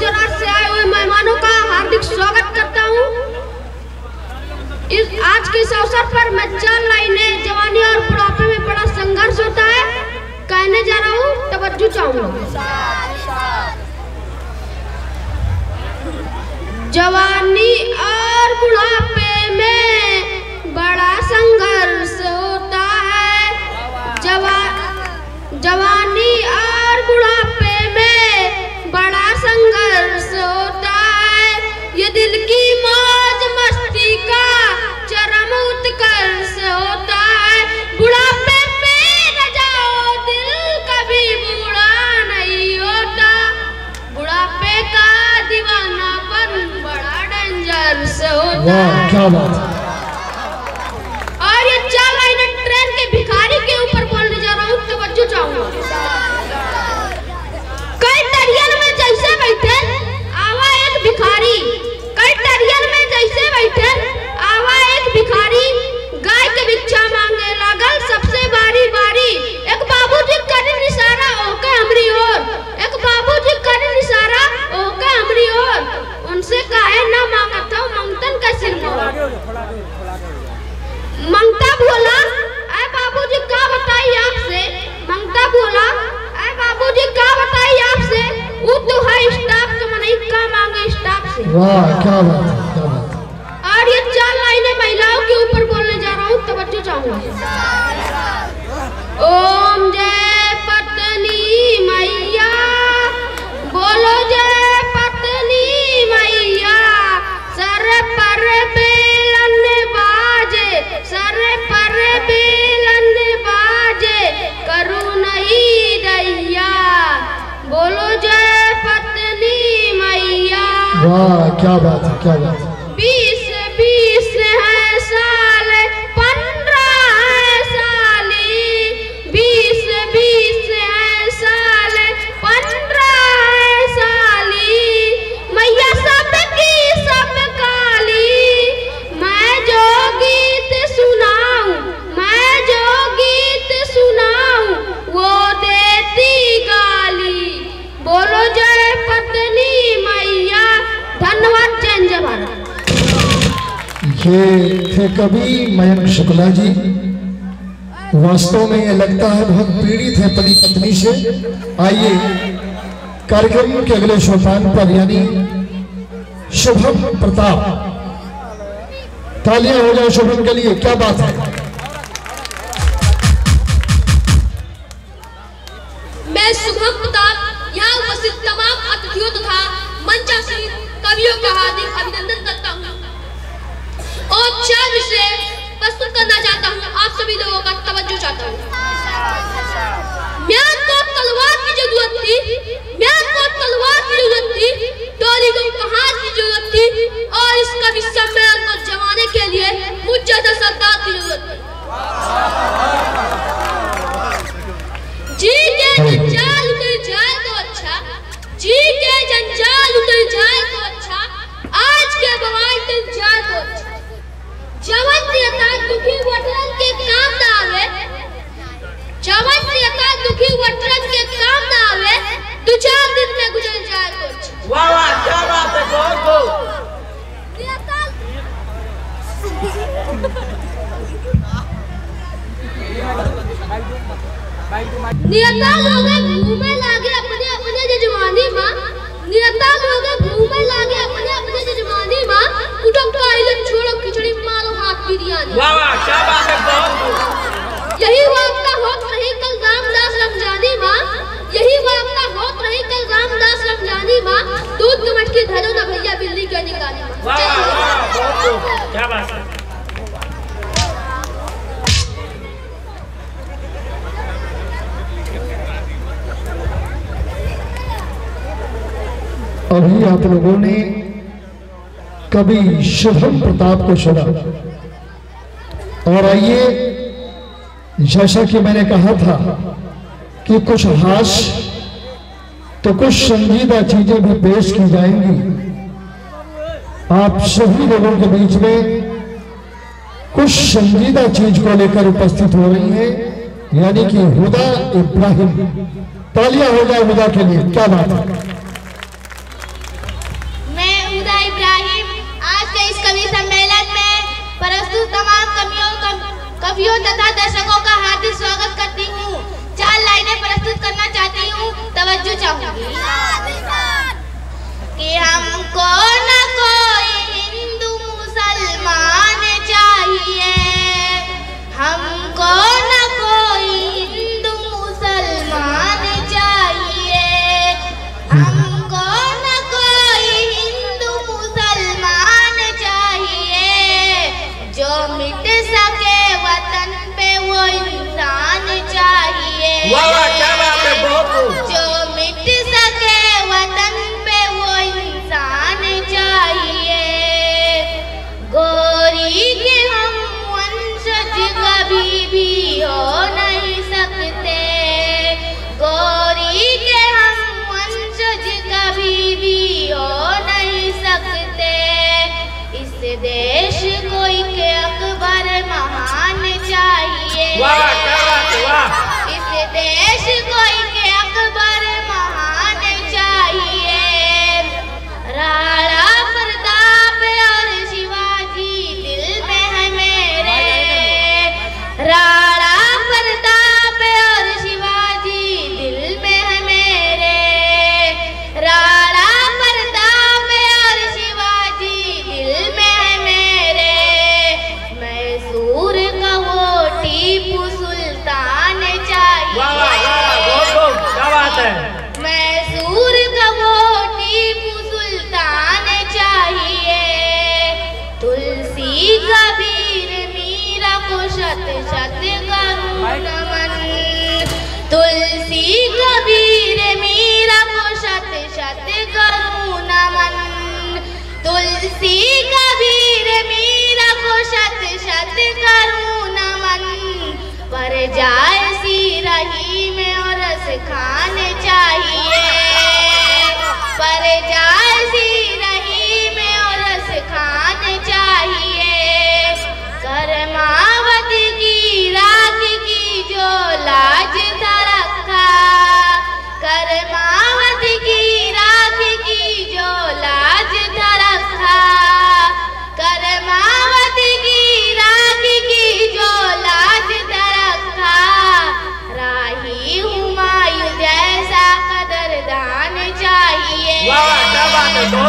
गुजरात से आए हुए मेहमानों का हार्दिक स्वागत करता हूँ। इस आज के इस अवसर पर मैं चल रही लाइनें जवानी और बुढ़ापे में बड़ा संघर्ष होता है। कहने जा रहा हूँ, तवज्जो चाहूँगा। जवानी और बुढ़ापे में बड़ा संघर्ष होता है। जवा जवानी और थे थे कवि मयंक शुक्ला जी। वास्तव में ये लगता है बहुत पीड़ित है पति पत्नी से। आइए, कार्यक्रम के अगले सोपान पर, यानी शुभम प्रताप। तालियाँ हो जाए शुभम के लिए, क्या बात है? ज़्यादा सरदार की ज़रूरत है लोगों ने कभी शुभम प्रताप को सुना और आइए, जैसा कि मैंने कहा था कि कुछ हास तो कुछ संजीदा चीज़ें भी पेश की जाएँगी। आप सभी लोगों के बीच में कुछ संजीदा चीज़ को लेकर उपस्थित हो रही है, यानी कि हुदा इब्राहिम। तालियाँ हो जाए हुदा के लिए, क्या बात है? सखियों तथा दर्शकों का हार्दिक स्वागत करती हूँ। चार लाइनें प्रस्तुत करना चाहती हूँ। तवज्जो चाहूँगी। कि हमको न कोई comigo aí.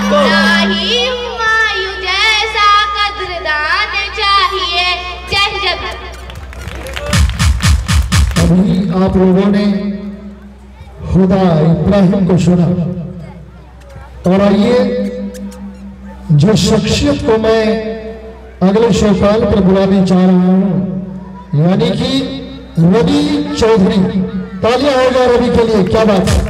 आपको। अभी आप लोगों ने खुदा इब्राहिम को सुना। और आइए जो शख्सियत को मैं अगले चौपाल पर बुलाने चाह रहा हूँ यानी कि रवि चौधरी तालियाँ होगा रवि के लिए क्या बात है?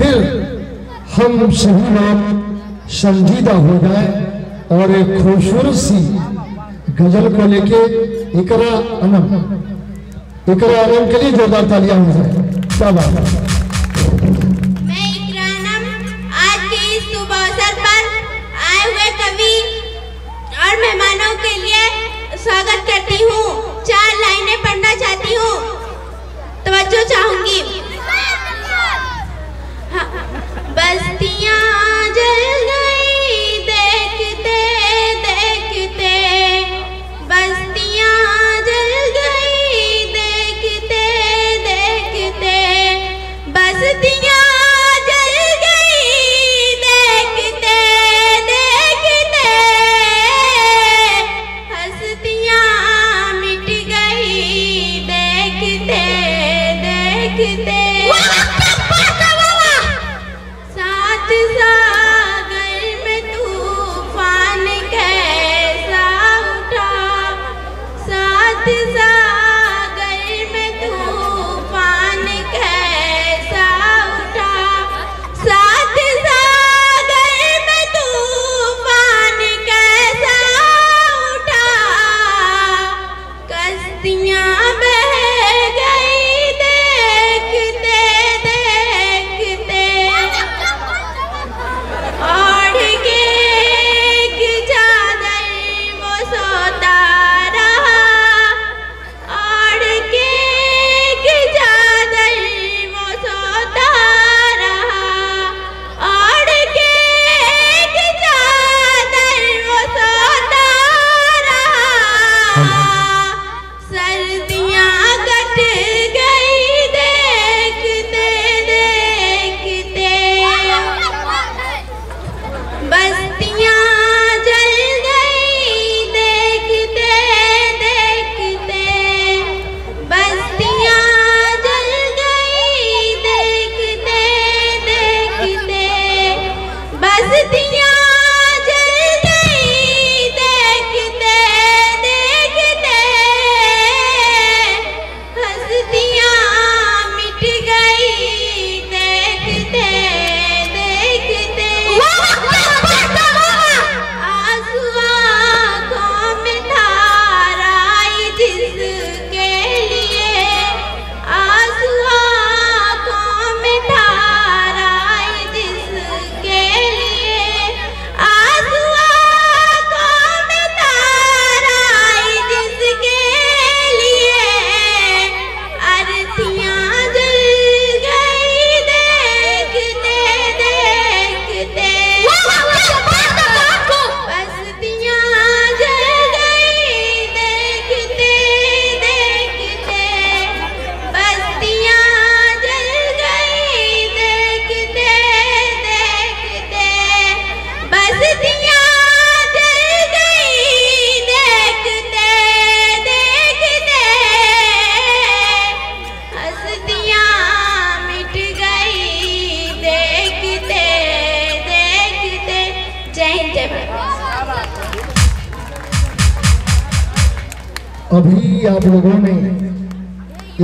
फिर हम सही नाम संजीदा हो जाए और एक खूबसूरत सी गज़ल को लेके इकरा अनम इकरा अनम के लिए जोरदार तालियाँ हो जाए। क्या बात है? मेहमानों के लिए स्वागत करती हूँ। चार लाइनें पढ़ना चाहती हूँ। तवज्जो चाहूँगी। जय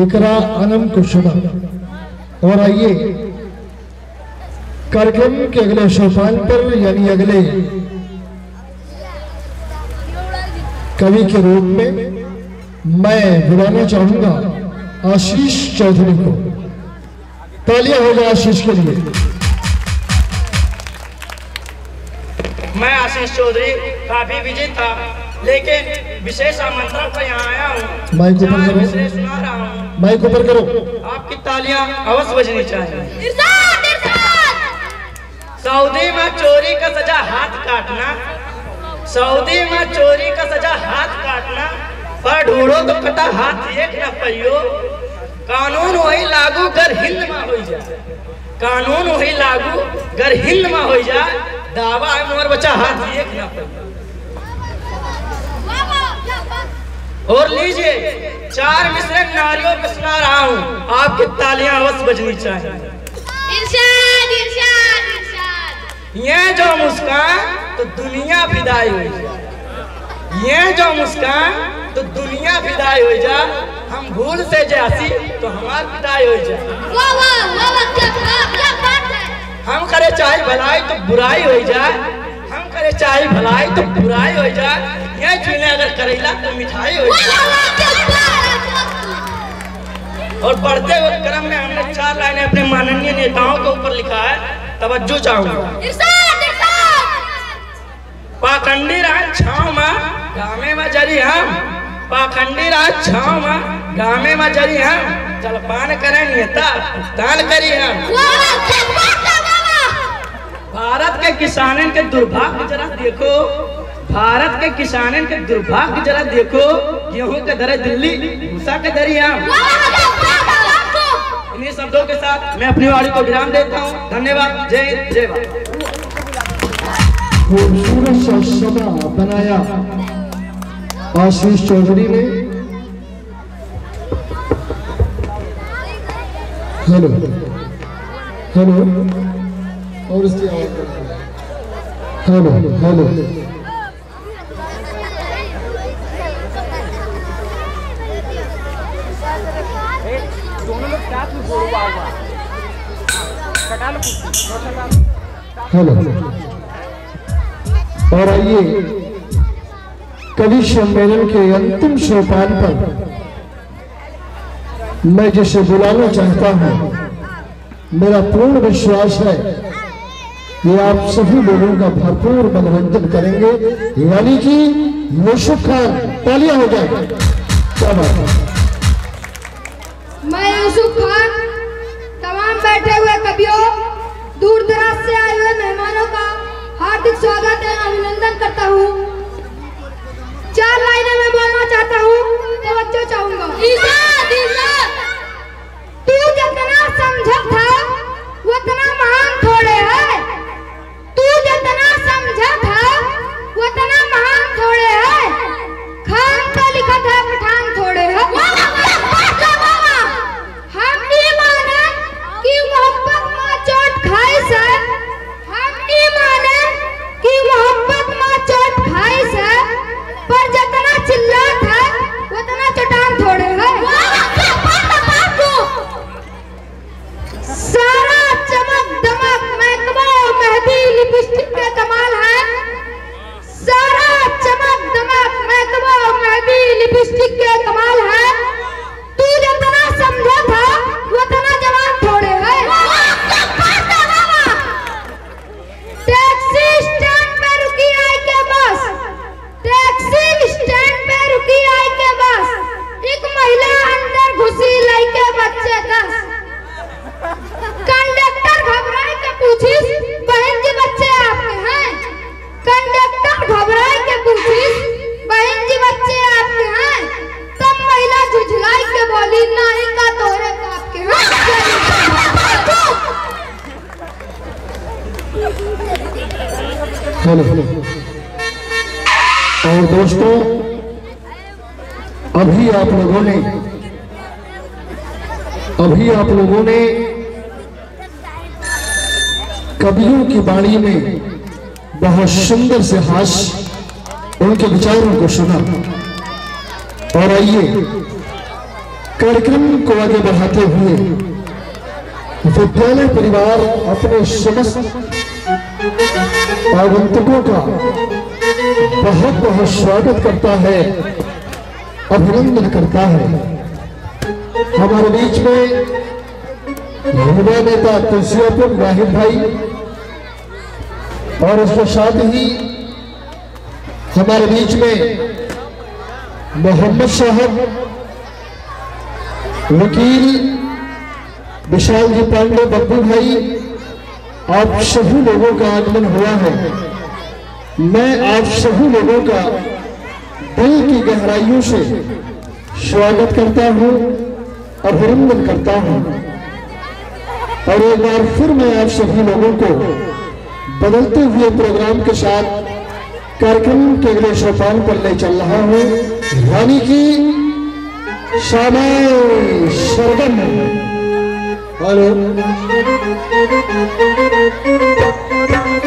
इकरा अनम को सुना और आइए कार्यक्रम के अगले सोपान पर यानी अगले कवि के रूप में मैं बुलाना चाहूँगा आशीष चौधरी को। तालियाँ हो जाए आशीष के लिए। मैं आशीष चौधरी काफ़ी बिज़ी था लेकिन विशेष आमंत्रण पर यहाँ आया हूँ। विशेष सुना रहा हूँ। माइक ऊपर करो। आपकी तालियाँ अवश्य बजनी चाहिए। इरशाद इरशाद! सऊदी में चोरी का सजा हाथ काटना सऊदी में चोरी का सजा हाथ काटना पर ढूंढो तो कटा हाथ एक न पहियो कानून वही लागू कर हिंद में हो जाए कानून वही लागू कर हिंद में हो जाए दावा है मोर बच्चा हाथ एक न पहियो और लीजिए चार मिश्र नारियों पे सुना रहा हूँ। आपकी तालियाँ अवश्य बजनी चाहिए। इरशाद इरशाद इरशाद। ये जो मुस्कान तो दुनिया विदाई हो जा। ये जो मुस्कान तो दुनिया विदाई हो जा। हम भूल से जासी तो हमार विदाई हो जा। वाह वाह वाह वाह क्या क्या क्या बात है। हम करे चाहे भलाई तो बुराई हो जाए हम करे चाहे भलाई तो बुराई हो जाए ये चुने अगर करेला तो मिठाई हो और बढ़ते हुए क्रम में हमने चार लाइनें अपने माननीय नेताओं के ऊपर लिखा है तवज्जो चाहूँगा। पाखंडी राज छाव मा गामे में जरी हम। पाखंडी राज छाव मा गामे में जरी हम। जलपान करें नेता भुगतान करी हम। भारत के किसानन के दुर्भाग्य जरा देखो। भारत के किसानन के दुर्भाग्य जरा देखो गेहूँ के दरे दिल्ली भूसा के दरी है आपको इन्हीं शब्दों के साथ मैं अपनी वाणी को विराम देता हूँ। धन्यवाद। जय जय खूबसूरत सा समा बनाया आशीष चौधरी ने। हेलो हेलो और इसकी आवाज़ हेलो हेलो दोनों लोग साथ में बोलो बार बार कटा लो हेलो। और आइए, कवि सम्मेलन के अंतिम सोपान पर मैं जिसे बुलाना चाहता हूँ, मेरा पूर्ण विश्वास है कि आप सभी लोगों का भरपूर मनोरंजन करेंगे। यानी कि यूसुफ खान, तालियाँ हो जाए। क्या बात है? हार्दिक स्वागत है, अभिनंदन करता हूँ। चार लाइनें में बोलना चाहता हूँ तो बच्चों चाहूँगा। कंडक्टर घबराए के पूछिस? बहन जी बच्चे आपके हैं। कंडक्टर घबराए के पूछिस? बहन जी बच्चे आपके हैं। तब महिला झुझलाई के बोली, नाई का तोरे बाप के हैं। हेलो और दोस्तों, अभी आप लोगों ने अभी आप लोगों ने कवियों की वाणी में बहुत सुंदर से हास्य उनके विचारों को सुना। और आइए, कार्यक्रम को आगे बढ़ाते हुए विद्यालय परिवार अपने समस्त आगंतुकों का बहुत बहुत स्वागत करता है, अभिनंदन करता है। हमारे बीच में नेता तुलसियापुर वाहिद भाई और उसके साथ ही हमारे बीच में मोहम्मद साहब, वकील विशाल जी पांडे बब्बू भाई, आप सभी लोगों का आगमन हुआ है। मैं आप सभी लोगों का दिल की गहराइयों से स्वागत करता हूँ अभिनंदन करता हूँ। और एक बार फिर मैं आप सभी लोगों को बदलते हुए प्रोग्राम के साथ कार्यक्रम के अगले सोपान पर ले चल रहा हूँ। यानी कि सरगम हेलो।